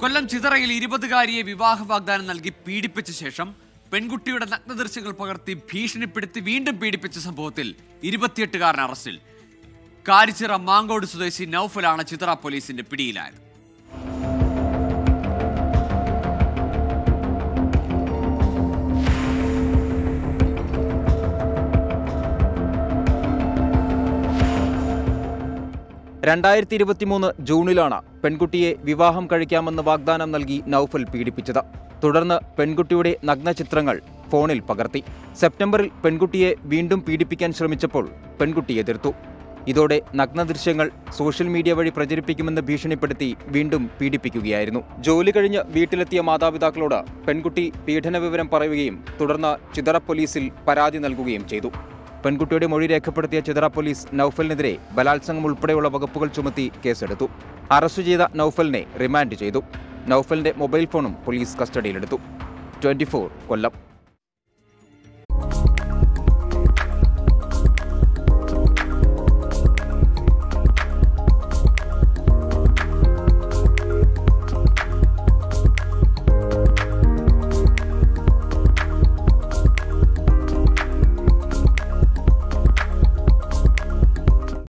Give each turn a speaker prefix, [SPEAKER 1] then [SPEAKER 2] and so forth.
[SPEAKER 1] കൊല്ലം ചിതറയിൽ ഇരുപതുകാരിയെ വിവാഹ വാഗ്ദാനം നൽകി പീഡിപ്പിച്ച ശേഷം പെൺകുട്ടിയുടെ നഗ്നദൃശ്യങ്ങൾ പകർത്തി ഭീഷണിപ്പെടുത്തി വീണ്ടും പീഡിപ്പിച്ച സംഭവത്തിൽ ഇരുപത്തിയെട്ടുകാരൻ അറസ്റ്റിൽ. കാരിച്ചിറ മാങ്കോട് സ്വദേശി നൌഫലാണ് ചിത്ര പോലീസിന്റെ പിടിയിലായത്.
[SPEAKER 2] രണ്ടായിരത്തി ഇരുപത്തിമൂന്ന് ജൂണിലാണ് പെൺകുട്ടിയെ വിവാഹം കഴിക്കാമെന്ന് വാഗ്ദാനം നൽകി നൌഫൽ പീഡിപ്പിച്ചത്. തുടർന്ന് പെൺകുട്ടിയുടെ നഗ്നചിത്രങ്ങൾ ഫോണിൽ പകർത്തി. സെപ്റ്റംബറിൽ പെൺകുട്ടിയെ വീണ്ടും പീഡിപ്പിക്കാൻ ശ്രമിച്ചപ്പോൾ പെൺകുട്ടി എതിർത്തു. ഇതോടെ നഗ്നദൃശ്യങ്ങൾ സോഷ്യൽ മീഡിയ വഴി പ്രചരിപ്പിക്കുമെന്ന് ഭീഷണിപ്പെടുത്തി വീണ്ടും പീഡിപ്പിക്കുകയായിരുന്നു. ജോലി കഴിഞ്ഞ് വീട്ടിലെത്തിയ മാതാപിതാക്കളോട് പെൺകുട്ടി പീഡന വിവരം പറയുകയും തുടർന്ന് ചിതറ പോലീസിൽ പരാതി നൽകുകയും ചെയ്തു. പെൺകുട്ടിയുടെ മൊഴി രേഖപ്പെടുത്തിയ ചിതറ പോലീസ് നൌഫലിനെതിരെ ബലാത്സംഗം ഉൾപ്പെടെയുള്ള വകുപ്പുകൾ ചുമത്തി കേസെടുത്തു. അറസ്റ്റ് ചെയ്ത നൌഫലിനെ റിമാൻഡ് ചെയ്തു. നൌഫലിന്റെ മൊബൈൽ ഫോണും പോലീസ് കസ്റ്റഡിയിലെടുത്തു. ട്വന്റി കൊല്ലം.